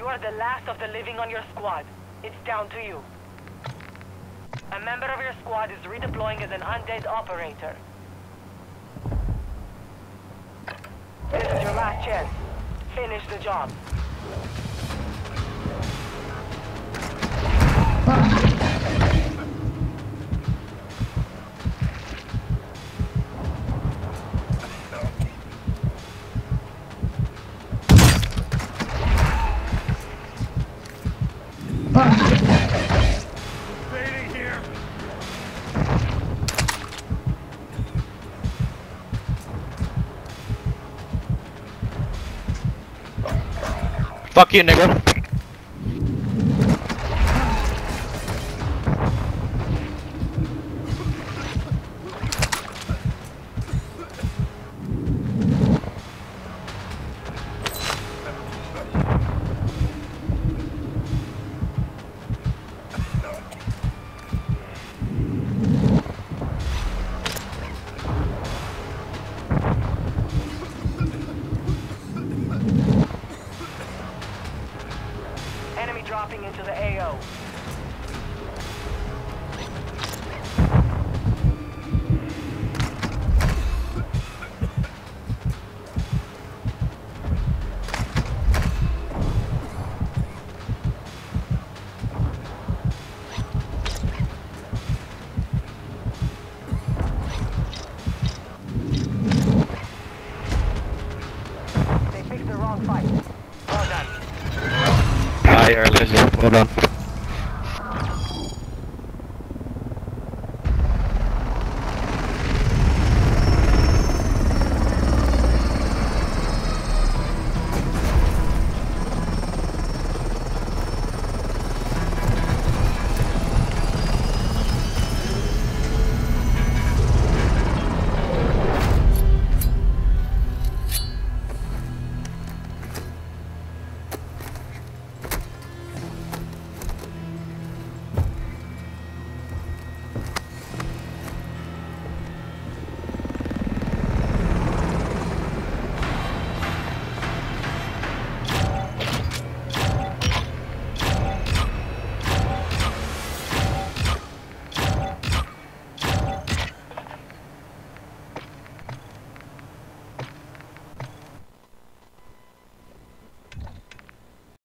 You are the last of the living on your squad. It's down to you. A member of your squad is redeploying as an undead operator. This is your last chance. Finish the job. Ah. Fuck you, nigga. Dropping into the AO. They picked the wrong fight. Well done. Legend. Well done.